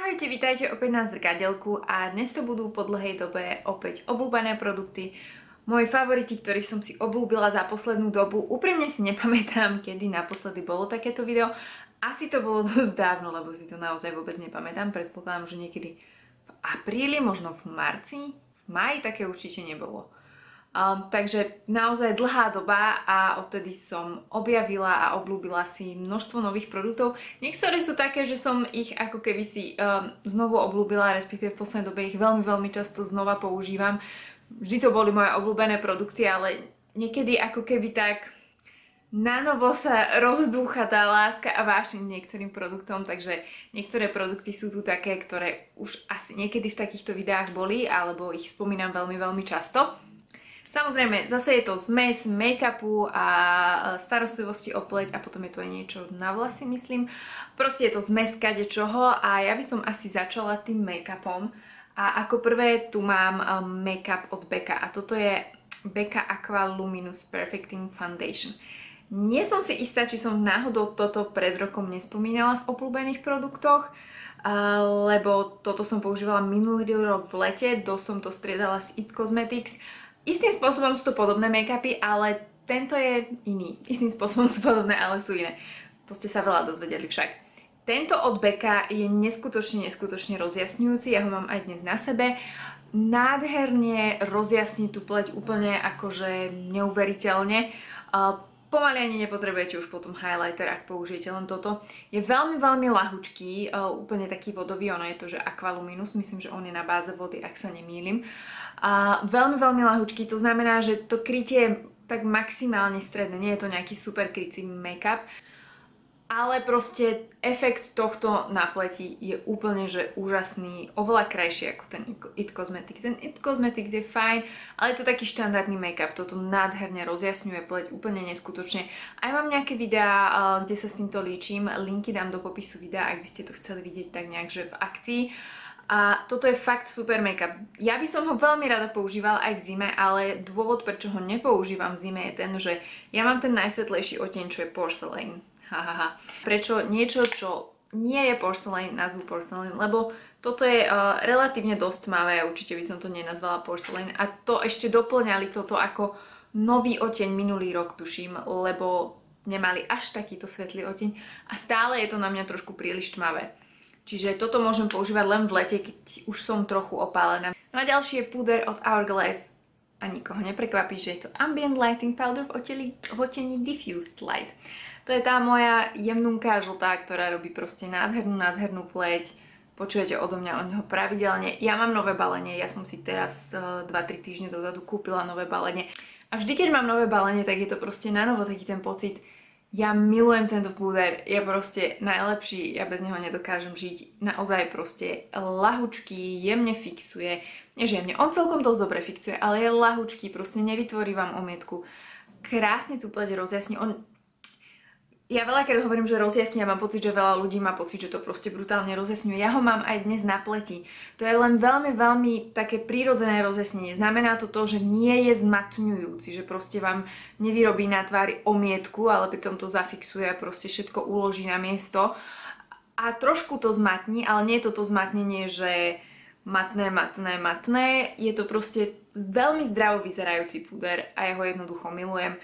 Ahojte, vítajte opäť na zrkadielku a dnes to budú po dlhej dobe opäť obľúbené produkty. Moji favoriti, ktorých som si obľúbila za poslednú dobu. Úprimne si nepamätám, kedy naposledy bolo takéto video. Asi to bolo dosť dávno, lebo si to naozaj vôbec nepamätám. Predpokladám, že niekedy v apríli, možno v marci, v maji také určite nebolo. Um, takže naozaj dlhá doba a odtedy som objavila a oblúbila si množstvo nových produktov. Niektoré sú také, že som ich ako keby si um, znovu oblúbila, respektíve v poslednej dobe ich veľmi, veľmi často znova používam. Vždy to boli moje obľúbené produkty, ale niekedy ako keby tak na novo sa rozdúcha tá láska a vášeň niektorým produktom, takže niektoré produkty sú tu také, ktoré už asi niekedy v takýchto videách boli, alebo ich spomínam veľmi, veľmi často. Samozrejme, zase je to zmes make-upu a starostlivosti o pleť a potom je to aj niečo na vlasy, myslím. Proste je to zmes kade a ja by som asi začala tým make-upom. A ako prvé tu mám um, make-up od Becca a toto je Becca Aqua Luminous Perfecting Foundation. Nie som si istá, či som náhodou toto pred rokom nespomínala v obľúbených produktoch, lebo toto som používala minulý rok v lete, dosť som to striedala s It Cosmetics Istým spôsobom sú to podobné make-upy, ale tento je iný. Istým spôsobom sú podobné, ale sú iné. To ste sa veľa dozvedeli však. Tento od Becka je neskutočne, neskutočne rozjasňujúci, ja ho mám aj dnes na sebe. Nádherne rozjasní tú pleť úplne akože neuveriteľne. Pomaly ani nepotrebujete už potom highlighter, ak použijete len toto. Je veľmi, veľmi lahučký, úplne taký vodový, ono je to, že Aqualuminous, myslím, že on je na báze vody, ak sa nemýlim a veľmi, veľmi lahučký, to znamená, že to krytie je tak maximálne stredné, nie je to nejaký super krycí make-up, ale proste efekt tohto na pleti je úplne, že úžasný, oveľa krajší ako ten It Cosmetics. Ten It Cosmetics je fajn, ale je to taký štandardný make-up, toto nádherne rozjasňuje pleť úplne neskutočne. Aj mám nejaké videá, kde sa s týmto líčim, linky dám do popisu videa, ak by ste to chceli vidieť tak nejak, v akcii. A toto je fakt super make-up. Ja by som ho veľmi rada používala aj v zime, ale dôvod, prečo ho nepoužívam v zime je ten, že ja mám ten najsvetlejší oteň, čo je porcelain. Hahaha. Prečo niečo, čo nie je porcelain, nazvu porcelain, lebo toto je uh, relatívne dosť tmavé, určite by som to nenazvala porcelain a to ešte doplňali toto ako nový oteň minulý rok, tuším, lebo nemali až takýto svetlý oteň a stále je to na mňa trošku príliš tmavé. Čiže toto môžem používať len v lete, keď už som trochu opálená. No a ďalší je púder od Hourglass a nikoho neprekvapí, že je to Ambient Lighting Powder v, oteli, otení Diffused Light. To je tá moja jemnúnka žltá, ktorá robí proste nádhernú, nádhernú pleť. Počujete odo mňa o neho pravidelne. Ja mám nové balenie, ja som si teraz 2-3 eh, týždne dozadu kúpila nové balenie. A vždy, keď mám nové balenie, tak je to proste na novo taký ten pocit, ja milujem tento púder, je proste najlepší, ja bez neho nedokážem žiť. Naozaj proste lahučký, jemne fixuje, nie že jemne, on celkom dosť dobre fixuje, ale je lahučký, proste nevytvorí vám omietku. Krásne tú pleť rozjasní, on ja veľakrát hovorím, že rozjasní a mám pocit, že veľa ľudí má pocit, že to proste brutálne rozjasňuje. Ja ho mám aj dnes na pleti. To je len veľmi, veľmi také prírodzené rozjasnenie. Znamená to to, že nie je zmatňujúci, že proste vám nevyrobí na tvári omietku, ale pritom to zafixuje a proste všetko uloží na miesto. A trošku to zmatní, ale nie je to to zmatnenie, že matné, matné, matné. Je to proste veľmi zdravo vyzerajúci púder a ja ho jednoducho milujem.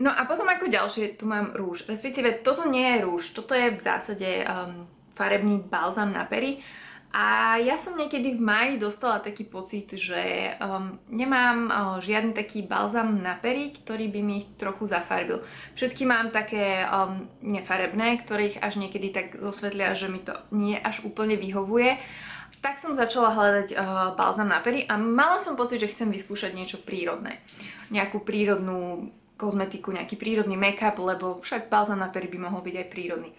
No a potom ako ďalšie tu mám rúž, respektíve toto nie je rúž, toto je v zásade um, farebný balzam na pery a ja som niekedy v maji dostala taký pocit, že um, nemám uh, žiadny taký balzam na pery, ktorý by mi ich trochu zafarbil. Všetky mám také um, nefarebné, ktorých až niekedy tak zosvetlia, že mi to nie až úplne vyhovuje. Tak som začala hľadať uh, balzam na pery a mala som pocit, že chcem vyskúšať niečo prírodné. Nejakú prírodnú kozmetiku, nejaký prírodný make-up, lebo však balzam na pery by mohol byť aj prírodný.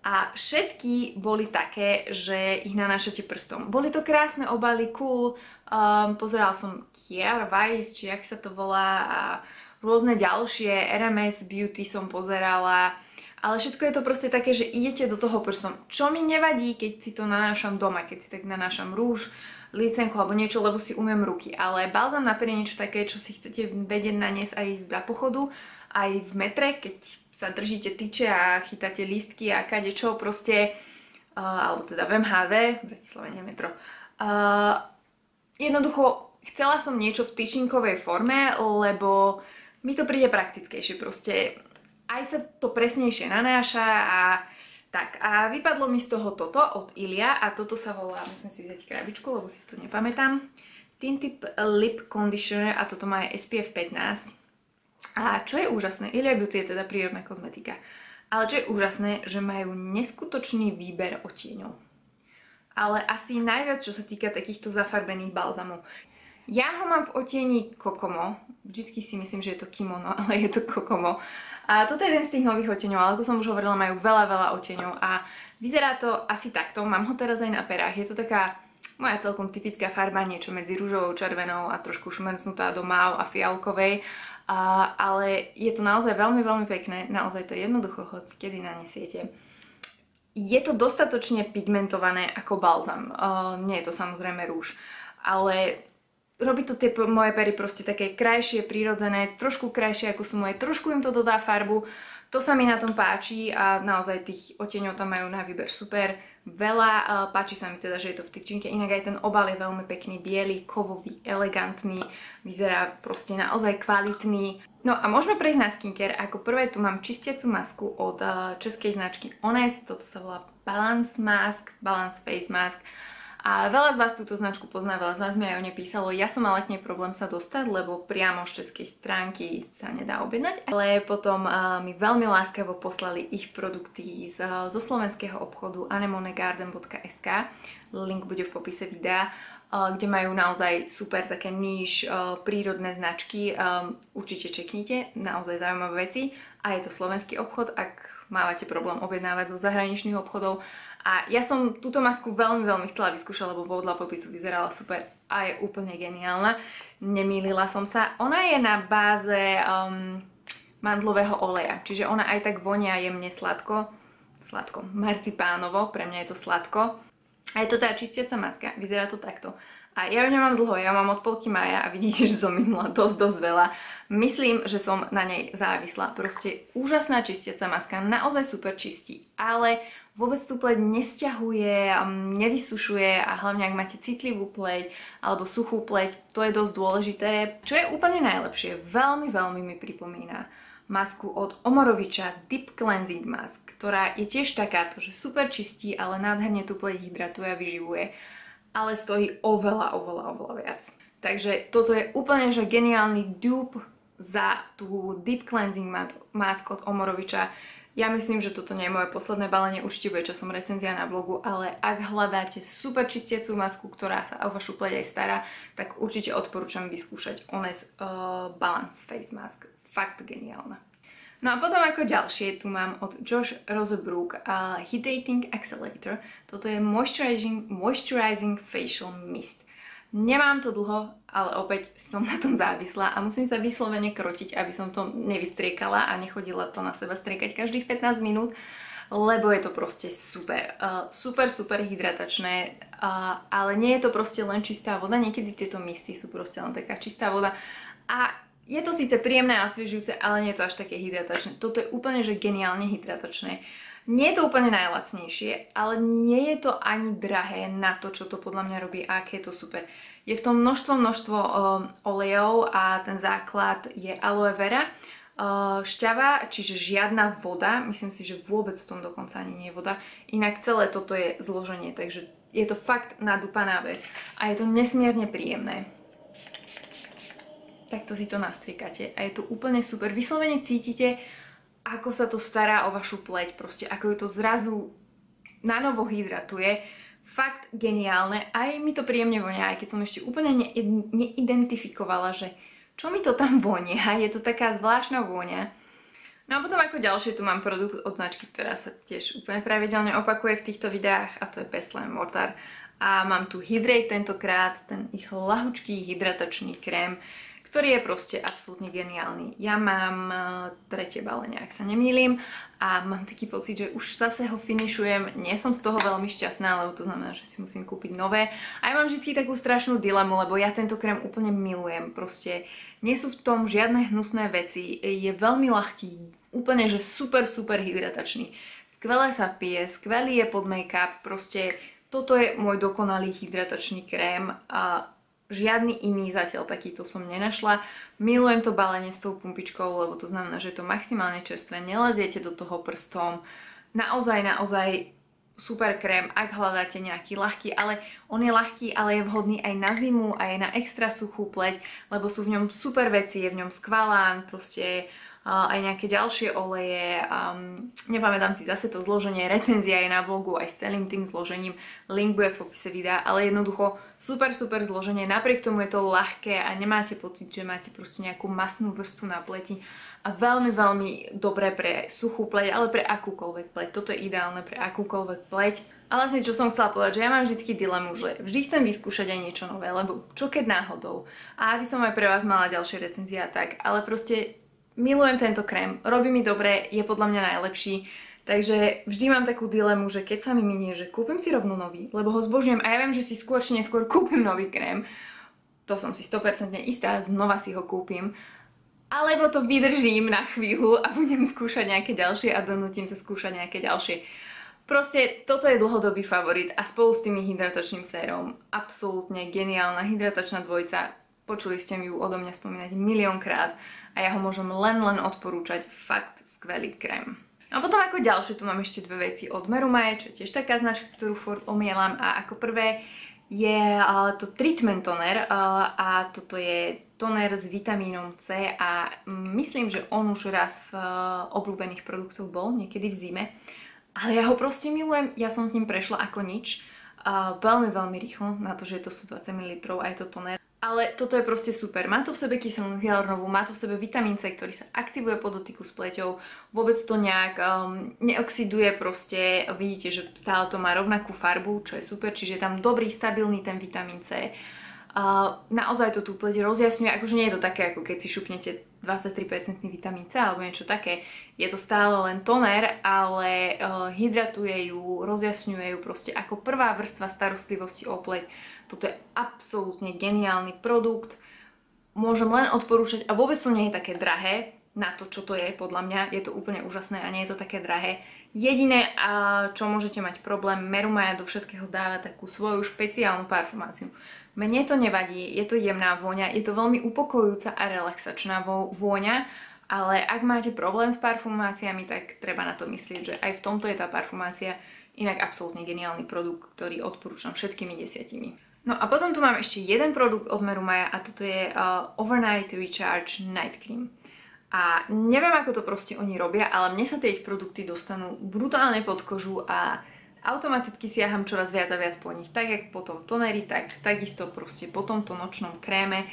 A všetky boli také, že ich nanášate prstom. Boli to krásne obaly, cool. Um, pozerala som Kier Weiss, či jak sa to volá, a rôzne ďalšie, RMS Beauty som pozerala. Ale všetko je to proste také, že idete do toho prstom. Čo mi nevadí, keď si to nanášam doma, keď si tak nanášam rúž, licenku alebo niečo, lebo si umiem ruky. Ale balzam na pery niečo také, čo si chcete vedieť naniesť aj na pochodu, aj v metre, keď sa držíte tyče a chytáte lístky a kade čo, proste alebo teda v MHD, v Bratislave nie metro. Uh, jednoducho, chcela som niečo v tyčinkovej forme, lebo mi to príde praktickejšie. Proste aj sa to presnejšie nanáša a tak. A vypadlo mi z toho toto od Ilia a toto sa volá, musím si vziať krabičku, lebo si to nepamätám. Tintip Lip Conditioner a toto má SPF 15. A čo je úžasné, Ilia Beauty je teda prírodná kozmetika. Ale čo je úžasné, že majú neskutočný výber odtieňov. Ale asi najviac, čo sa týka takýchto zafarbených balzamov. Ja ho mám v otieni Kokomo. Vždycky si myslím, že je to kimono, ale je to Kokomo. A toto je jeden z tých nových oteňov, ale ako som už hovorila, majú veľa, veľa oteňov a vyzerá to asi takto. Mám ho teraz aj na perách. Je to taká moja celkom typická farba, niečo medzi rúžovou, červenou a trošku šmrcnutá do máv a fialkovej. A, ale je to naozaj veľmi, veľmi pekné, naozaj to je jednoducho, hoď kedy nanesiete. Je to dostatočne pigmentované ako balzam, uh, nie je to samozrejme rúž, ale robí to tie moje pery proste také krajšie, prírodzené, trošku krajšie ako sú moje, trošku im to dodá farbu, to sa mi na tom páči a naozaj tých oteňov tam majú na výber super veľa. Páči sa mi teda, že je to v tyčinke. Inak aj ten obal je veľmi pekný, biely, kovový, elegantný. Vyzerá proste naozaj kvalitný. No a môžeme prejsť na skincare. Ako prvé tu mám čistiacu masku od českej značky Honest. Toto sa volá Balance Mask, Balance Face Mask. A veľa z vás túto značku pozná, veľa z vás mi aj o nej písalo. Ja som mala k nej problém sa dostať, lebo priamo z českej stránky sa nedá objednať. Ale potom uh, mi veľmi láskavo poslali ich produkty z, uh, zo slovenského obchodu anemonegarden.sk. Link bude v popise videa kde majú naozaj super také níž prírodné značky. Určite čeknite, naozaj zaujímavé veci. A je to slovenský obchod, ak mávate problém objednávať zo zahraničných obchodov a ja som túto masku veľmi, veľmi chcela vyskúšať, lebo podľa popisu vyzerala super a je úplne geniálna. Nemýlila som sa. Ona je na báze um, mandlového oleja, čiže ona aj tak vonia jemne sladko. Sladko, marcipánovo, pre mňa je to sladko. A je to teda čistiaca maska, vyzerá to takto. A ja ju nemám dlho, ja mám od polky maja a vidíte, že som minula dosť, dosť veľa. Myslím, že som na nej závislá. Proste úžasná čistiaca maska, naozaj super čistí, ale vôbec tú pleť nesťahuje, um, nevysušuje a hlavne ak máte citlivú pleť alebo suchú pleť, to je dosť dôležité. Čo je úplne najlepšie, veľmi, veľmi mi pripomína masku od Omoroviča Deep Cleansing Mask, ktorá je tiež takáto, že super čistí, ale nádherne tú pleť hydratuje a vyživuje, ale stojí oveľa, oveľa, oveľa viac. Takže toto je úplne že geniálny dupe za tú Deep Cleansing Mask od Omoroviča. Ja myslím, že toto nie je moje posledné balenie, určite bude časom recenzia na blogu, ale ak hľadáte super čistiacú masku, ktorá sa o vašu pleť aj stará, tak určite odporúčam vyskúšať Ones uh, Balance Face Mask. Fakt geniálna. No a potom ako ďalšie tu mám od Josh Rosebrook uh, Hydrating Accelerator. Toto je Moisturizing, Moisturizing Facial Mist. Nemám to dlho, ale opäť som na tom závislá a musím sa vyslovene krotiť, aby som to nevystriekala a nechodila to na seba striekať každých 15 minút, lebo je to proste super. Uh, super, super hydratačné, uh, ale nie je to proste len čistá voda, niekedy tieto misty sú proste len taká čistá voda a je to síce príjemné a osviežujúce, ale nie je to až také hydratačné. Toto je úplne, že geniálne hydratačné. Nie je to úplne najlacnejšie, ale nie je to ani drahé na to, čo to podľa mňa robí a aké je to super. Je v tom množstvo, množstvo um, olejov a ten základ je aloe vera, uh, šťava, čiže žiadna voda, myslím si, že vôbec v tom dokonca ani nie je voda. Inak celé toto je zloženie, takže je to fakt nadúpaná vec a je to nesmierne príjemné. Takto si to nastrikate a je to úplne super. Vyslovene cítite, ako sa to stará o vašu pleť, proste ako ju to zrazu na novo hydratuje. Fakt geniálne, aj mi to príjemne vonia, aj keď som ešte úplne ne neidentifikovala, že čo mi to tam vonia, je to taká zvláštna vôňa. No a potom ako ďalšie tu mám produkt od značky, ktorá sa tiež úplne pravidelne opakuje v týchto videách a to je Peslem Mortar. A mám tu Hydrate tentokrát, ten ich lahučký hydratačný krém, ktorý je proste absolútne geniálny. Ja mám uh, tretie balenie, ak sa nemýlim a mám taký pocit, že už zase ho finišujem. Nie som z toho veľmi šťastná, lebo to znamená, že si musím kúpiť nové. A ja mám vždy takú strašnú dilemu, lebo ja tento krém úplne milujem. Proste nie sú v tom žiadne hnusné veci, je veľmi ľahký, úplne že super, super hydratačný. skvele sa pije, skvelý je pod make-up, proste toto je môj dokonalý hydratačný krém a žiadny iný zatiaľ takýto som nenašla. Milujem to balenie s tou pumpičkou, lebo to znamená, že je to maximálne čerstvé, neleziete do toho prstom. Naozaj, naozaj super krém, ak hľadáte nejaký ľahký, ale on je ľahký, ale je vhodný aj na zimu, aj na extra suchú pleť, lebo sú v ňom super veci, je v ňom skvalán, proste aj nejaké ďalšie oleje, um, nepamätám si zase to zloženie, recenzia je na blogu aj s celým tým zložením, link bude v popise videa, ale jednoducho super, super zloženie, napriek tomu je to ľahké a nemáte pocit, že máte proste nejakú masnú vrstvu na pleti, a veľmi, veľmi dobré pre suchú pleť, ale pre akúkoľvek pleť. Toto je ideálne pre akúkoľvek pleť. Ale vlastne čo som chcela povedať, že ja mám vždy dilemu, že vždy chcem vyskúšať aj niečo nové, lebo čo keď náhodou. A aby som aj pre vás mala ďalšie recenzie a tak, ale proste milujem tento krém, robí mi dobre, je podľa mňa najlepší. Takže vždy mám takú dilemu, že keď sa mi minie, že kúpim si rovno nový, lebo ho zbožujem a ja viem, že si skôr či neskôr kúpim nový krém. To som si 100% istá, znova si ho kúpim alebo to vydržím na chvíľu a budem skúšať nejaké ďalšie a donútim sa skúšať nejaké ďalšie. Proste toto je dlhodobý favorit a spolu s tými hydratačným sérom absolútne geniálna hydratačná dvojica. Počuli ste mi ju odo mňa spomínať miliónkrát a ja ho môžem len len odporúčať. Fakt skvelý krém. A potom ako ďalšie tu mám ešte dve veci od Merumaje, čo je tiež taká značka, ktorú furt omielam a ako prvé je to treatment toner a toto je toner s vitamínom C a myslím, že on už raz v obľúbených produktoch bol, niekedy v zime. Ale ja ho proste milujem, ja som s ním prešla ako nič. veľmi, veľmi rýchlo, na to, že je to 120 ml a je to toner. Ale toto je proste super. Má to v sebe kyselinu hyaluronovú, má to v sebe vitamín C, ktorý sa aktivuje po dotyku s pleťou. Vôbec to nejak um, neoxiduje proste. Vidíte, že stále to má rovnakú farbu, čo je super. Čiže je tam dobrý, stabilný ten vitamín C. Uh, naozaj to tú pleť rozjasňuje, akože nie je to také, ako keď si šupnete 23% vitamín C alebo niečo také. Je to stále len toner, ale uh, hydratuje ju, rozjasňuje ju proste ako prvá vrstva starostlivosti o pleť toto je absolútne geniálny produkt. Môžem len odporúčať a vôbec to nie je také drahé na to, čo to je, podľa mňa. Je to úplne úžasné a nie je to také drahé. Jediné, čo môžete mať problém, Merumaja do všetkého dáva takú svoju špeciálnu parfumáciu. Mne to nevadí, je to jemná vôňa, je to veľmi upokojujúca a relaxačná vôňa, ale ak máte problém s parfumáciami, tak treba na to myslieť, že aj v tomto je tá parfumácia inak absolútne geniálny produkt, ktorý odporúčam všetkými desiatimi. No a potom tu mám ešte jeden produkt od Merumaja a toto je uh, Overnight Recharge Night Cream. A neviem, ako to proste oni robia, ale mne sa tie ich produkty dostanú brutálne pod kožu a automaticky siaham čoraz viac a viac po nich. Tak jak po tom toneri, tak takisto proste po tomto nočnom kréme.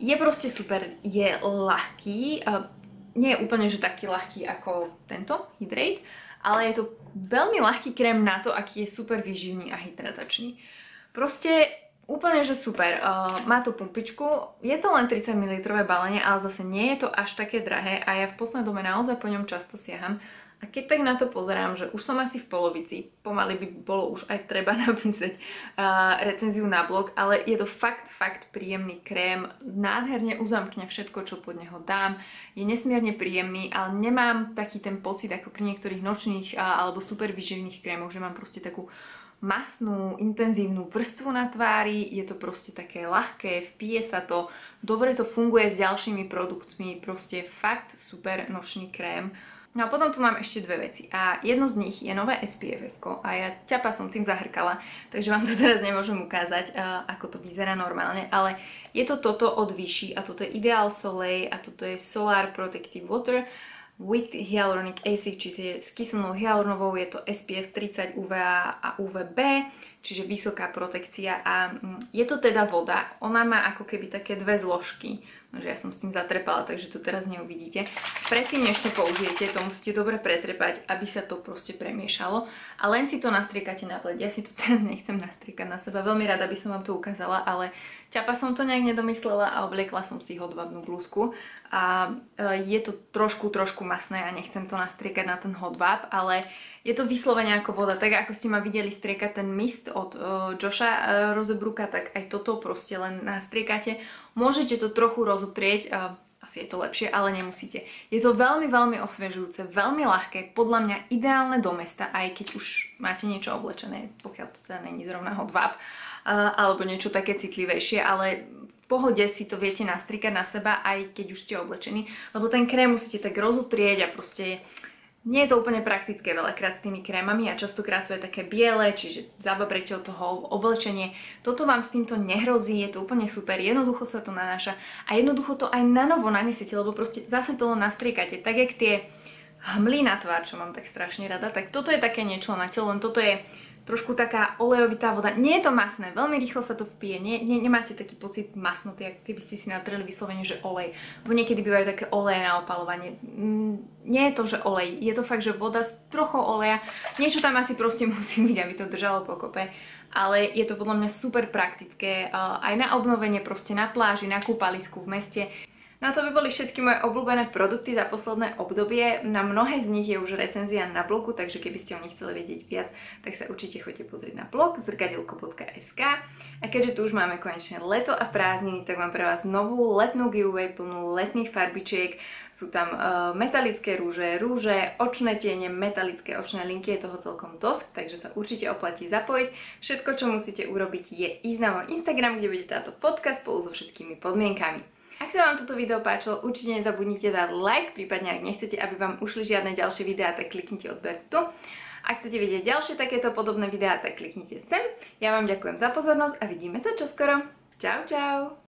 Je proste super, je ľahký, uh, nie je úplne, že taký ľahký ako tento Hydrate, ale je to veľmi ľahký krém na to, aký je super výživný a hydratačný. Proste úplne, že super. Uh, má to pumpičku, je to len 30 ml balenie, ale zase nie je to až také drahé a ja v poslednej dobe naozaj po ňom často siaham. A keď tak na to pozerám, že už som asi v polovici, pomaly by bolo už aj treba napísať uh, recenziu na blog, ale je to fakt, fakt príjemný krém, nádherne uzamkne všetko, čo pod neho dám, je nesmierne príjemný, ale nemám taký ten pocit ako pri niektorých nočných uh, alebo super vyživných krémoch, že mám proste takú masnú, intenzívnu vrstvu na tvári, je to proste také ľahké, vpije sa to, dobre to funguje s ďalšími produktmi, proste fakt super nočný krém. No a potom tu mám ešte dve veci a jedno z nich je nové SPF a ja ťapa som tým zahrkala, takže vám to teraz nemôžem ukázať, ako to vyzerá normálne, ale je to toto od Vichy a toto je Ideal Soleil a toto je Solar Protective Water with hyaluronic acid, čiže s kyselnou hyaluronovou je to SPF 30 UVA a UVB, čiže vysoká protekcia a mm, je to teda voda. Ona má ako keby také dve zložky, že ja som s tým zatrepala, takže to teraz neuvidíte. Predtým, než to použijete, to musíte dobre pretrepať, aby sa to proste premiešalo a len si to nastriekate na pleť. Ja si to teraz nechcem nastriekať na seba, veľmi rada by som vám to ukázala, ale ťapa som to nejak nedomyslela a obliekla som si hodvabnú blúzku a e, je to trošku, trošku masné a nechcem to nastriekať na ten hodvab, ale je to vyslovene ako voda. Tak ako ste ma videli striekať ten mist od uh, Josha uh, Rozebruka, tak aj toto proste len nastriekate. Môžete to trochu rozotrieť a asi je to lepšie, ale nemusíte. Je to veľmi, veľmi osviežujúce, veľmi ľahké, podľa mňa ideálne do mesta, aj keď už máte niečo oblečené, pokiaľ to sa není zrovna uh, alebo niečo také citlivejšie, ale v pohode si to viete nastrikať na seba, aj keď už ste oblečení, lebo ten krém musíte tak rozutrieť a proste nie je to úplne praktické veľakrát s tými krémami a častokrát sú aj také biele, čiže zababrete od toho oblečenie. Toto vám s týmto nehrozí, je to úplne super, jednoducho sa to nanáša a jednoducho to aj na novo nanesiete, lebo proste zase to len nastriekate. Tak jak tie hmly na tvár, čo mám tak strašne rada, tak toto je také niečo na telo, len toto je trošku taká olejovitá voda. Nie je to masné, veľmi rýchlo sa to vpije, nie, nie, nemáte taký pocit masnoty, ako keby ste si natreli vyslovene, že olej. Lebo niekedy bývajú také oleje na opalovanie. Mm, nie je to, že olej, je to fakt, že voda s trochou oleja. Niečo tam asi proste musí byť, aby to držalo pokope. Ale je to podľa mňa super praktické aj na obnovenie proste na pláži, na kúpalisku v meste. Na to by boli všetky moje obľúbené produkty za posledné obdobie. Na mnohé z nich je už recenzia na blogu, takže keby ste o nich chceli vedieť viac, tak sa určite choďte pozrieť na blog zrkadilko.sk A keďže tu už máme konečne leto a prázdniny, tak mám pre vás novú letnú giveaway plnú letných farbičiek. Sú tam uh, metalické rúže, rúže, očné tiene, metalické očné linky, je toho celkom dosť, takže sa určite oplatí zapojiť. Všetko, čo musíte urobiť je ísť na môj Instagram, kde bude táto fotka spolu so všetkými podmienkami. Ak sa vám toto video páčilo, určite nezabudnite dať like, prípadne ak nechcete, aby vám ušli žiadne ďalšie videá, tak kliknite odber tu. Ak chcete vidieť ďalšie takéto podobné videá, tak kliknite sem. Ja vám ďakujem za pozornosť a vidíme sa čoskoro. Čau, čau!